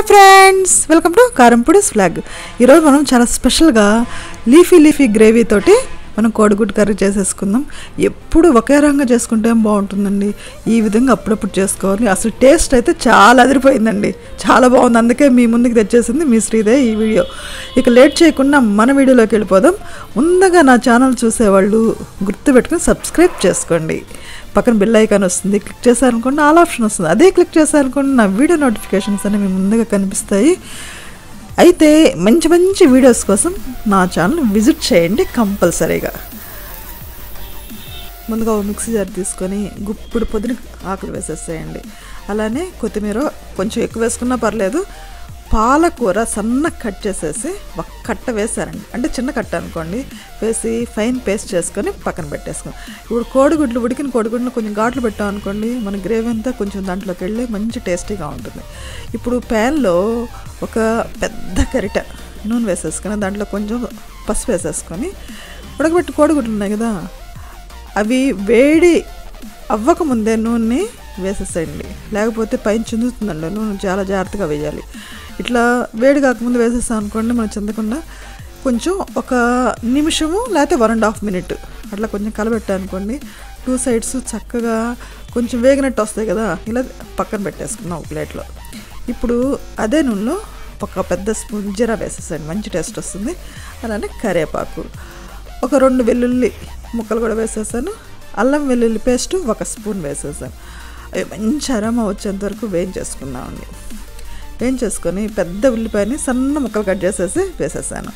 Hi friends welcome to Karampudi's flag ఈరోజు మనం చాలా స్పెషల్గా లీఫీ లీఫీ గ్రేవీ తోటి మనం కోడిగుడ్డు కర్రీ చేసేసుకుందాం. ఎప్పుడు ఒకే రంగా చేసుకుంటే బాగుంటుందండి. ఈ విధంగా అప్పుడప్పుడు చేసుకోవాలి. అసలు టేస్ట్ అయితే చాలా అదిరిపోయిందండి. చాలా బాగుంది. అందుకే మీ ముందుకు తెచ్చేసింది మీ శ్రీదే ఈ వీడియో. ఇక లేట్ చేయకుండా మన వీడియోలోకి వెళ్ళిపోదాం. ముందుగా నా ఛానల్ చూసేవాళ్ళు గుర్తుపెట్టుకుని సబ్స్క్రైబ్ చేసుకోండి. పక్కన బెల్ ఐకాన్ వస్తుంది క్లిక్ చేశారనుకోండి ఆల్ ఆప్షన్ వస్తుంది. అదే క్లిక్ చేశారనుకోండి నా వీడియో నోటిఫికేషన్స్ అనేవి ముందుగా కనిపిస్తాయి. అయితే మంచి మంచి వీడియోస్ కోసం నా ఛానల్ విజిట్ చేయండి కంపల్సరీగా. ముందుగా ఒక మిక్సీ జార్ తీసుకొని గుప్పుడు పొద్దున ఆకులు వేసేసేయండి. అలానే కొత్తిమీర కొంచెం ఎక్కువ వేసుకున్నా పర్లేదు పాలకూర సన్న కట్ చేసేసి ఒక కట్ట వేసారండి అంటే చిన్న కట్ట అనుకోండి. వేసి ఫైన్ పేస్ట్ చేసుకొని పక్కన పెట్టేసుకోండి ఇప్పుడు కోడిగుడ్లు ఉడికిన కోడిగుడ్లు కొంచెం ఘాట్లు పెట్టాం అనుకోండి మన గ్రేవీ అంతా కొంచెం దాంట్లోకి వెళ్ళి మంచి టేస్టీగా ఉంటుంది. ఇప్పుడు ప్యాన్లో ఒక పెద్ద గరిట నూనె వేసేసుకొని దాంట్లో కొంచెం పసుపు వేసేసుకొని ఉడకబెట్టి కోడిగుడ్లు ఉన్నాయి కదా అవి వేడి అవ్వకముందే నూనె వేసేసేయండి. లేకపోతే పైన చిందుతుందండి నూనె చాలా జాగ్రత్తగా వేయాలి. ఇట్లా వేడి కాకముందు వేసేస్తాం అనుకోండి మనం చెందకుండా కొంచెం ఒక నిమిషము లేకపోతే వన్ అండ్ హాఫ్ మినిట్ అట్లా కొంచెం కలబెట్టా అనుకోండి. టూ సైడ్స్ చక్కగా కొంచెం వేగినట్టు వస్తాయి కదా ఇలా పక్కన పెట్టేసుకున్నాం ఒక ప్లేట్లో. ఇప్పుడు అదే నూనెలో ఒక పెద్ద స్పూన్ జీరా వేసేసాను మంచి టేస్ట్ వస్తుంది. అలానే కరివేపాకు ఒక రెండు వెల్లుల్లి ముక్కలు కూడా వేసేసాను. అల్లం వెల్లుల్లి పేస్ట్ ఒక స్పూన్ వేసేసాను. అవి మంచి అరమ వచ్చేంత వరకు వేయించేసుకున్నామండి వేయించేసుకొని పెద్ద ఉల్లిపాయని సన్న ముక్కలు కట్ చేసేసి వేసేసాను.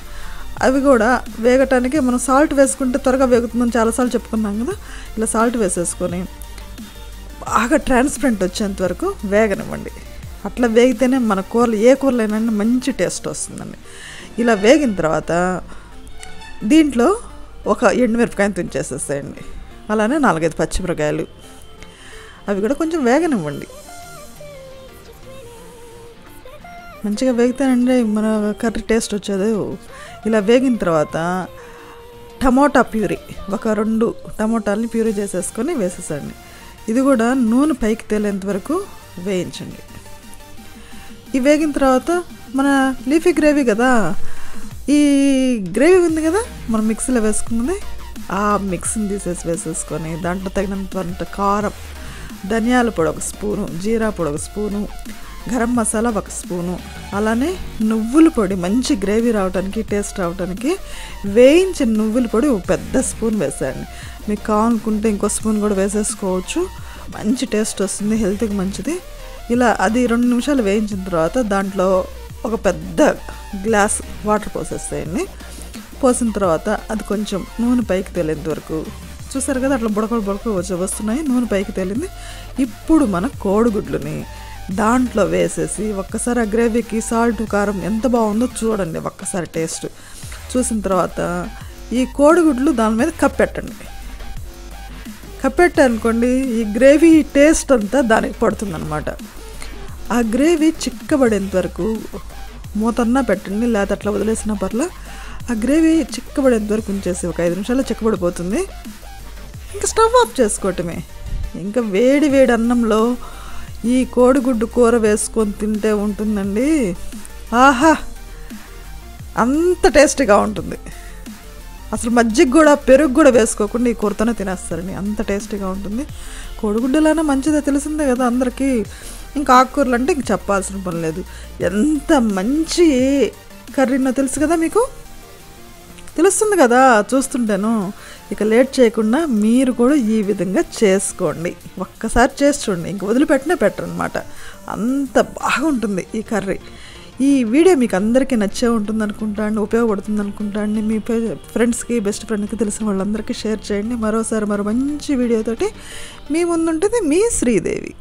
అవి కూడా వేగటానికి మనం సాల్ట్ వేసుకుంటే త్వరగా వేగుతుందని చాలాసార్లు చెప్పుకున్నాం కదా ఇలా సాల్ట్ వేసేసుకొని బాగా ట్రాన్స్పరెంట్ వచ్చేంత వరకు వేగనివ్వండి. అట్లా వేగితేనే మన కూరలు ఏ కూరలైనా మంచి టేస్ట్ వస్తుందండి. ఇలా వేగిన తర్వాత దీంట్లో ఒక ఎండుమిరపకాయని తుంచేసేసేయండి. అలానే నాలుగైదు పచ్చిమిరకాయలు అవి కూడా కొంచెం వేగనివ్వండి. మంచిగా వేగితేనండి మన కర్రీ టేస్ట్ వచ్చేది. ఇలా వేగిన తర్వాత టమోటా ప్యూరీ ఒక రెండు టమోటాలని ప్యూరీ చేసేసుకొని వేసేసండి. ఇది కూడా నూనె పైకి తేలేంత వరకు వేయించండి. ఈ వేగిన తర్వాత మన లీఫీ గ్రేవీ కదా ఈ గ్రేవీ ఉంది కదా మనం మిక్సీలో వేసుకున్నది ఆ మిక్సీని తీసేసి వేసేసుకొని దాంట్లో తగినంత కారం ధనియాల పొడి ఒక స్పూను జీరా పొడి ఒక స్పూను గరం మసాలా ఒక స్పూను. అలానే నువ్వుల పొడి మంచి గ్రేవీ రావడానికి టేస్ట్ రావడానికి వేయించిన నువ్వుల పొడి ఒక పెద్ద స్పూన్ వేసేయండి. మీకు కావాలనుకుంటే ఇంకో స్పూన్ కూడా వేసేసుకోవచ్చు. మంచి టేస్ట్ వస్తుంది హెల్త్కి మంచిది. ఇలా అది రెండు నిమిషాలు వేయించిన తర్వాత దాంట్లో ఒక పెద్ద గ్లాస్ వాటర్ పోసేసేయండి. పోసిన తర్వాత అది కొంచెం నూనె పైకి తేలేంత వరకు. చూసారు కదా అట్లా బుడకలు బుడకలు వచ్చి వస్తున్నాయి నూనె పైకి తేలింది. ఇప్పుడు మన కోడిగుడ్లని దాంట్లో వేసేసి ఒక్కసారి ఆ గ్రేవీకి సాల్ట్ కారం ఎంత బాగుందో చూడండి ఒక్కసారి టేస్ట్. చూసిన తర్వాత ఈ కోడిగుడ్లు దాని మీద కప్పెట్టండి. కప్పెట్టనుకోండి ఈ గ్రేవీ టేస్ట్ అంతా దానికి పడుతుందన్నమాట. ఆ గ్రేవీ చిక్కబడేంత వరకు మూతన్నా పెట్టండి లేదా అట్లా వదిలేసిన పర్లా. ఆ గ్రేవీ చిక్కబడేంత వరకు ఉంచేసి ఒక ఐదు నిమిషాల్లో చిక్కబడిపోతుంది. ఇంకా స్టవ్ ఆఫ్ చేసుకోవటమే. ఇంకా వేడి వేడి అన్నంలో ఈ కోడిగుడ్డు కూర వేసుకొని తింటే ఉంటుందండి. ఆహా! అంత టేస్టీగా ఉంటుంది. అసలు మజ్జిగ కూడా పెరుగు కూడా వేసుకోకుండా ఈ కూరతోనే తినేస్తారండి. అంత టేస్టీగా ఉంటుంది. కోడిగుడ్డులైనా మంచిదే తెలిసిందే కదా అందరికీ. ఇంకా ఆకుకూరలు అంటే ఇంక చెప్పాల్సిన పని లేదు. ఎంత మంచి కర్రీనో తెలుసు కదా మీకు? తెలుస్తుంది కదా చూస్తుంటాను. ఇక లేట్ చేయకుండా మీరు కూడా ఈ విధంగా చేసుకోండి. ఒక్కసారి చేసి చూడండి ఇంక వదిలిపెట్టినే అనమాట అంత బాగుంటుంది ఈ కర్రీ. ఈ వీడియో మీకు అందరికీ నచ్చే ఉంటుంది అనుకుంటాండి ఉపయోగపడుతుంది అనుకుంటాండి మీ ఫ్రెండ్స్కి బెస్ట్ ఫ్రెండ్కి తెలిసిన వాళ్ళందరికీ షేర్ చేయండి. మరోసారి మరో మంచి వీడియోతోటి మీ ముందుంటుంది మీ శ్రీదేవి.